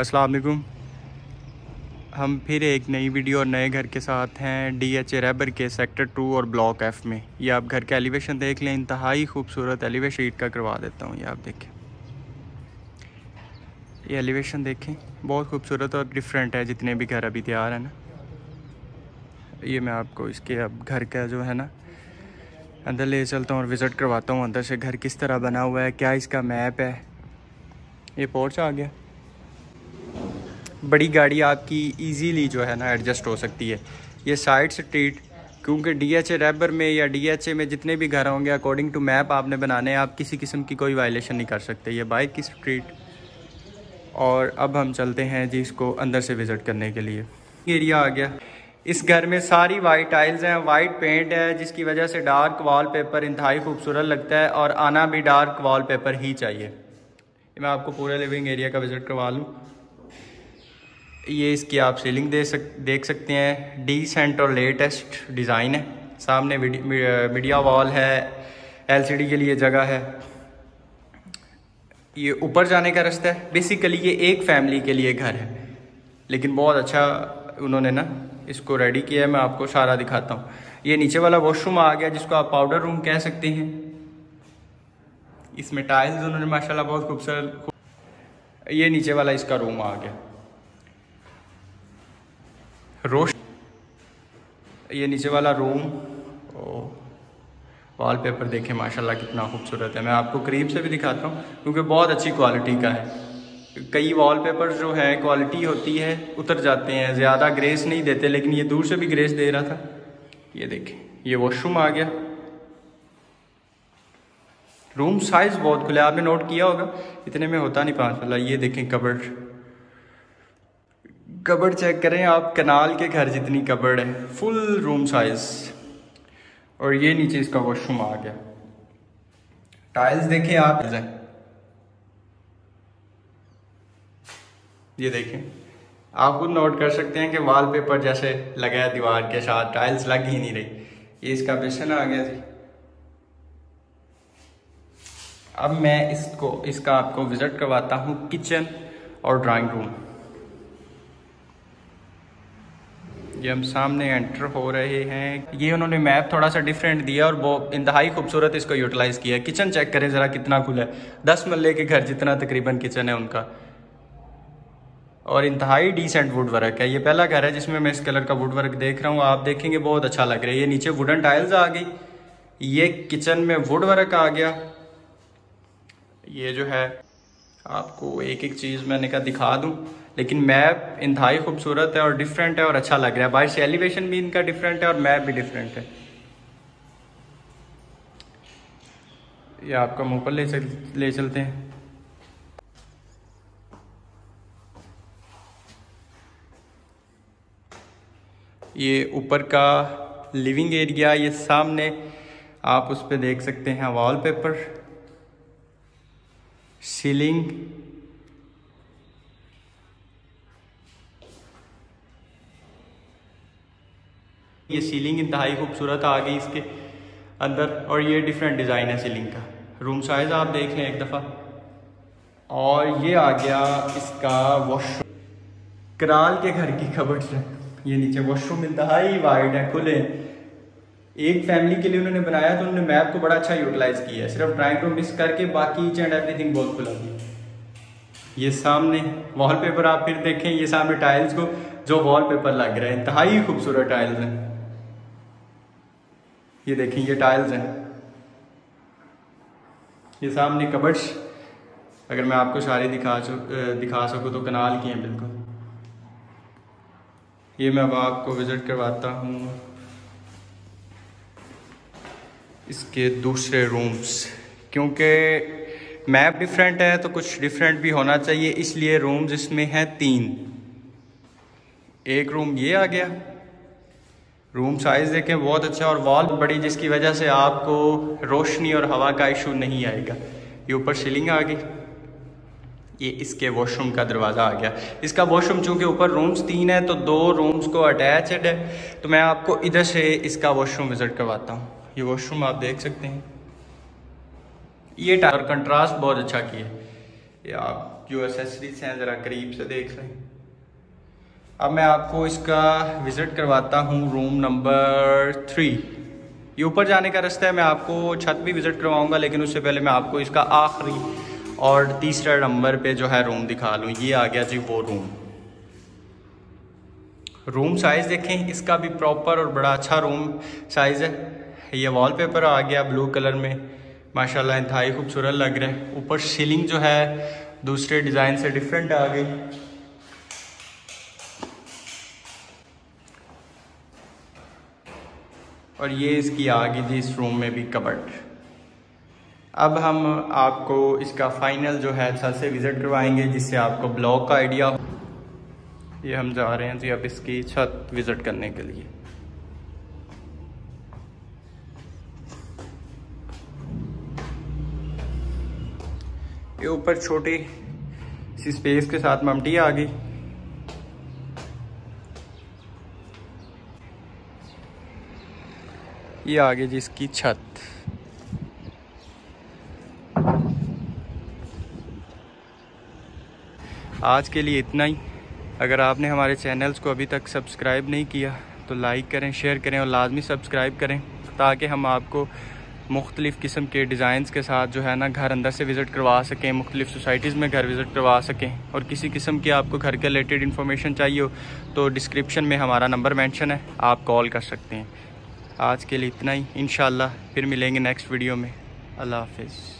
अस्सलाम हम फिर एक नई वीडियो और नए घर के साथ हैं डी एच ए रैबर के सेक्टर टू और ब्लॉक एफ़ में। ये आप घर का एलिवेशन देख लें, इंतहाई खूबसूरत एलिवेशन शीट का करवा देता हूँ, ये आप देखें। ये एलिवेशन देखें, बहुत खूबसूरत और डिफरेंट है, जितने भी घर अभी तैयार हैं ना। ये मैं आपको इसके अब घर का जो है ना, अंदर ले चलता हूँ और विज़िट करवाता हूँ, अंदर से घर किस तरह बना हुआ है, क्या इसका मैप है। ये पोर्च आ गया। बड़ी गाड़ी आपकी इजीली जो है ना एडजस्ट हो सकती है। ये साइड स्ट्रीट क्योंकि डी एच रैबर में या डी एच में जितने भी घर होंगे अकॉर्डिंग टू मैप आपने बनाने हैं आप किसी किस्म की कोई वायलेशन नहीं कर सकते। ये बाइक की स्ट्रीट और अब हम चलते हैं जी इसको अंदर से विज़िट करने के लिए। एरिया आ गया। इस घर में सारी वाइट टाइल्स हैं वाइट पेंट है, जिसकी वजह से डार्क वॉलपेपर इंतहाई खूबसूरत लगता है और आना भी डार्क वॉलपेपर ही चाहिए। मैं आपको पूरे लिविंग एरिया का विज़िट करवा लूँ। ये इसकी आप सीलिंग दे सक, देख सकते हैं। डिसेंट और लेटेस्ट डिज़ाइन है। सामने मीडिया वॉल है एलसीडी के लिए जगह है। ये ऊपर जाने का रास्ता है। बेसिकली ये एक फैमिली के लिए घर है। लेकिन बहुत अच्छा उन्होंने ना इसको रेडी किया है। मैं आपको सारा दिखाता हूँ। ये नीचे वाला वॉशरूम आ गया, जिसको आप पाउडर रूम कह सकते हैं। इसमें टाइल्स उन्होंने माशाल्लाह बहुत खूबसूरत ये नीचे वाला इसका रूम आ गया। रोश ये नीचे वाला रूम वॉलपेपर देखें माशाल्लाह कितना खूबसूरत है। मैं आपको करीब से भी दिखाता हूँ क्योंकि बहुत अच्छी क्वालिटी का है। कई वॉलपेपर जो है क्वालिटी होती है उतर जाते हैं। ज़्यादा ग्रेस नहीं देते लेकिन ये दूर से भी ग्रेस दे रहा था। ये देखें ये वॉशरूम आ गया। रूम साइज़ बहुत खुले आपने नोट किया होगा। इतने में होता नहीं पाँच वाला ये देखें कबर्ड कबर्ड चेक करें, आप कनाल के घर जितनी कबर्ड है फुल रूम साइज़ और ये नीचे इसका वॉशरूम आ गया। टाइल्स देखें आप। ये देखें। आप खुद नोट कर सकते हैं कि वॉलपेपर जैसे लगा है दीवार के साथ टाइल्स लग ही नहीं रही। ये इसका बेसन आ गया जी। अब मैं इसको, इसका आपको विज़िट करवाता हूँ किचन और ड्राइंग रूम ये हम सामने एंटर हो रहे हैं, ये उन्होंने मैप थोड़ा सा डिफरेंट दिया और वो इंतहाई खूबसूरत इसको यूटिलाइज किया है। किचन चेक करें ज़रा कितना खुला है। दस मल्ले के घर जितना तकरीबन किचन है उनका। और इंतहाई डिसेंट वुड वर्क है। ये पहला घर है जिसमें मैं इस कलर का वुड वर्क देख रहा हूँ। आप देखेंगे बहुत अच्छा लग रहा है। ये नीचे वुडन टाइल्स आ गई। ये किचन में वुड वर्क आ गया। ये जो है आपको एक एक चीज़ मैंने कहा दिखा दूँ, लेकिन मैप इंतहाई खूबसूरत है और डिफरेंट है और अच्छा लग रहा है। बाहर से एलिवेशन भी इनका डिफरेंट है और मैप भी डिफरेंट है। ये आपका मुँह पर ले चल, ले चलते हैं। ये ऊपर का लिविंग एरिया ये सामने, आप उस पर देख सकते हैं वॉलपेपर सीलिंग ये सीलिंग इंतहाई खूबसूरत आ गई इसके अंदर और ये डिफरेंट डिज़ाइन है सीलिंग का। रूम साइज़ आप देख लें एक दफ़ा। और ये आ गया इसका वॉशरूम कराल के घर की खबर है। ये नीचे वॉशरूम इंतहाई वाइड है, खुले। एक फैमिली के लिए उन्होंने बनाया तो उन्होंने मैप को बड़ा अच्छा यूटिलाइज किया है। सिर्फ़ ड्राइंग रूम मिस करके बाकी ईच एंड एवरीथिंग बहुत खुला ये सामने वॉलपेपर आप फिर देखें, ये सामने टाइल्स को, जो वॉलपेपर लग रहा है। इंतहाई खूबसूरत टाइल्स हैं। ये देखें, ये टाइल्स हैं। ये सामने कबर्ड्स अगर मैं आपको सारे दिखा दिखा सकूँ तो कनाल की हैं बिल्कुल। ये मैं अब आपको विज़िट करवाता हूँ। इसके दूसरे रूम्स क्योंकि मैप डिफरेंट है तो कुछ डिफरेंट भी होना चाहिए, इसलिए रूम्स इसमें हैं तीन। एक रूम ये आ गया। रूम साइज़ देखें, बहुत अच्छा और वॉल बड़ी, जिसकी वजह से आपको रोशनी और हवा का इशू नहीं आएगा। ये ऊपर सीलिंग आ गई। ये इसके वॉशरूम का दरवाज़ा आ गया। इसका वॉशरूम चूँकि ऊपर रूम्स तीन है तो दो रूम्स को अटैचड है तो मैं आपको इधर से इसका वॉशरूम विज़िट करवाता हूँ। ये वॉशरूम आप देख सकते हैं। ये टायर कंट्रास्ट बहुत अच्छा किया ये आप जो एसेसरीज हैं, ज़रा करीब से देख लें। अब मैं आपको इसका विज़िट करवाता हूँ रूम नंबर थ्री ये ऊपर जाने का रास्ता है, मैं आपको छत भी विज़िट करवाऊँगा, लेकिन उससे पहले मैं आपको इसका आखिरी और तीसरा नंबर पे जो है रूम दिखा लूँ। ये आ गया जी वो रूम रूम साइज़ देखें, इसका भी प्रॉपर और बड़ा अच्छा रूम साइज़ है। ये वॉलपेपर आ गया ब्लू कलर में। माशाल्लाह, इंतहाई खूबसूरत लग रहा है। ऊपर सीलिंग जो है, दूसरे डिज़ाइन से डिफरेंट आ गई। और ये इसकी आ गई थी, इस रूम में भी कबर्ड अब हम आपको इसका फाइनल जो है छत से विज़िट करवाएँगे, जिससे आपको ब्लॉक का आइडिया ये हम जा रहे हैं जी अब इसकी छत विज़िट करने के लिए। ये ऊपर छोटी सी स्पेस के साथ ममटी आ गई। ये आ गई जिसकी छत। आज के लिए इतना ही। अगर आपने हमारे चैनल्स को अभी तक सब्सक्राइब नहीं किया तो लाइक करें शेयर करें और लाजमी सब्सक्राइब करें, ताकि हम आपको मुख्तलिफ़ किस्म के डिज़ाइंस के साथ जो है ना घर अंदर से विज़िट करवा सकें, मुख्तलिफ़ सोसाइटीज़ में घर विज़िट करवा सकें। और किसी किस्म की आपको घर के रिलेटेड इन्फॉर्मेशन चाहिए हो तो डिस्क्रिप्शन में हमारा नंबर मैंशन है, आप कॉल कर सकते हैं। आज के लिए इतना ही इन फिर मिलेंगे नेक्स्ट वीडियो में। अल्लाह हाफिज़।